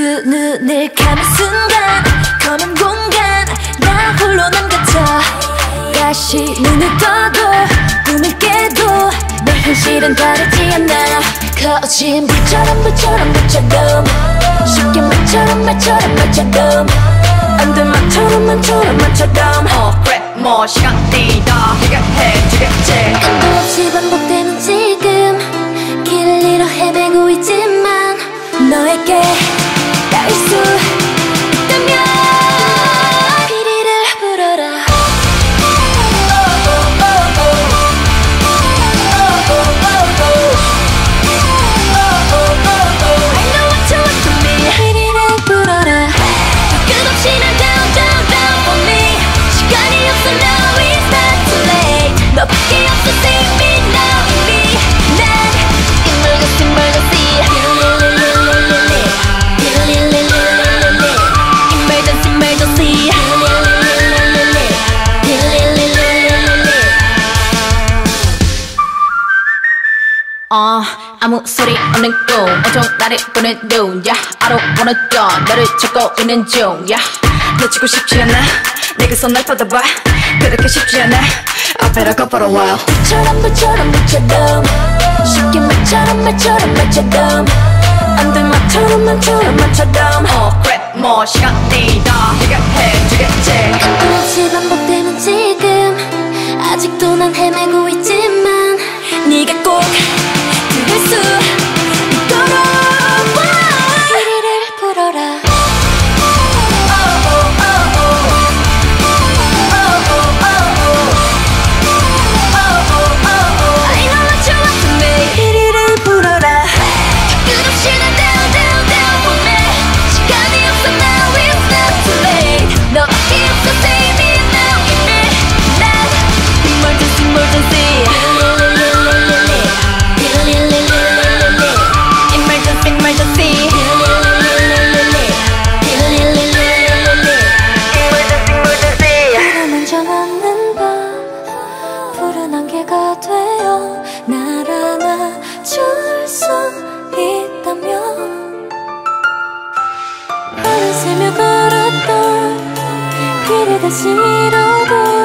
두 눈을 감은 순간 검은 공간 나 홀로 남겨져 다시 눈을 떠도 꿈을 깨도 내 현실은 다르지 않아. 거진 불처럼 불처럼 불처럼 쉽게 말처럼 말처럼 말처럼 안돼 말처럼 말처럼 말처럼 어 그래 뭐 시간이다. 해결해 주겠지 아무 소리 없는 꿈 온통 나를 보는 눈야. I don't wanna die 너를 찾고 있는 중야 놓치고 싶지 않아? 내게서 날 뻗어봐. 그렇게 쉽지 않아. 앞에라고 걸어와 처럼 불처럼 불처럼. 쉽게 말처럼 말처럼 말처럼. 안돼 말처럼 말처럼 말처럼. 어 그래 뭐 시간이 しい